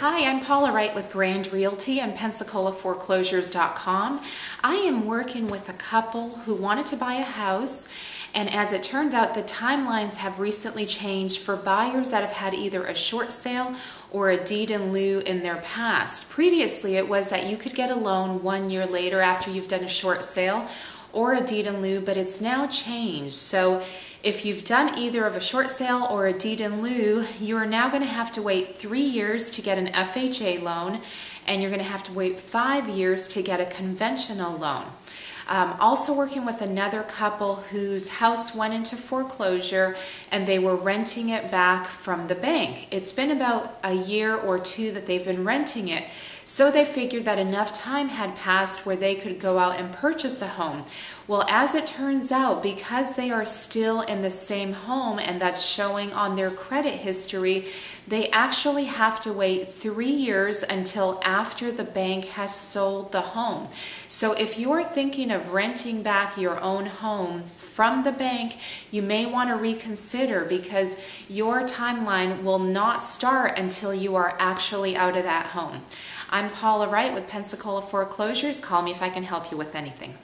Hi, I'm Paula Wright with Grand Realty and PensacolaForeclosures.com. I am working with a couple who wanted to buy a house, and as it turned out, the timelines have recently changed for buyers that have had either a short sale or a deed in lieu in their past. Previously, it was that you could get a loan one year later after you've done a short sale or a deed in lieu, but it's now changed. So if you've done either of a short sale or a deed in lieu, you are now going to have to wait three years to get an FHA loan, and you're going to have to wait five years to get a conventional loan. Um, also working with another couple whose house went into foreclosure and they were renting it back from the bank. It's been about a year or two that they've been renting it. So they figured that enough time had passed where they could go out and purchase a home. Well, as it turns out, because they are still in the same home and that's showing on their credit history, they actually have to wait three years until after the bank has sold the home. So if you're thinking of renting back your own home from the bank, you may want to reconsider because your timeline will not start until you are actually out of that home. I'm Paula Wright with Pensacola Foreclosures. Call me if I can help you with anything.